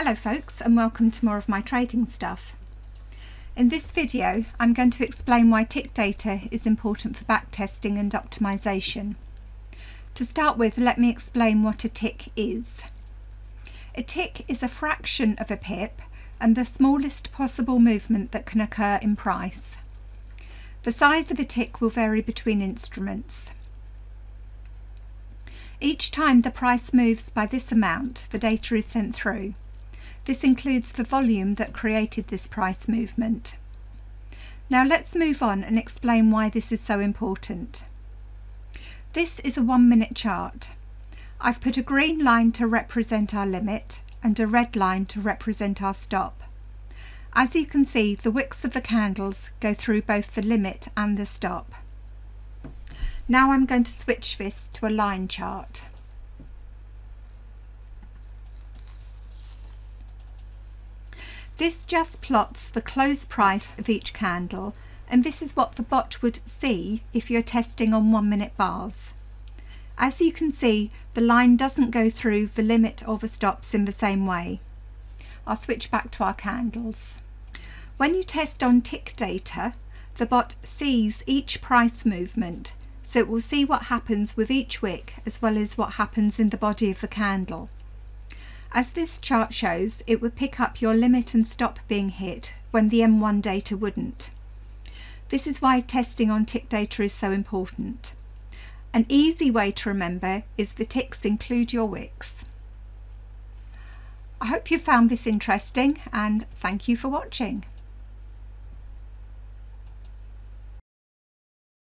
Hello folks and welcome to more of my trading stuff. In this video I'm going to explain why tick data is important for backtesting and optimization. To start with let me explain what a tick is. A tick is a fraction of a pip and the smallest possible movement that can occur in price. The size of a tick will vary between instruments. Each time the price moves by this amount, the data is sent through. This includes the volume that created this price movement. Now let's move on and explain why this is so important. This is a one minute chart. I've put a green line to represent our limit and a red line to represent our stop. As you can see, the wicks of the candles go through both the limit and the stop. Now I'm going to switch this to a line chart. This just plots the close price of each candle and this is what the bot would see if you're testing on one minute bars. As you can see the line doesn't go through the limit or the stops in the same way. I'll switch back to our candles. When you test on tick data the bot sees each price movement so it will see what happens with each wick as well as what happens in the body of the candle. As this chart shows, it would pick up your limit and stop being hit when the M1 data wouldn't. This is why testing on tick data is so important. An easy way to remember is the ticks include your wicks. I hope you found this interesting and thank you for watching.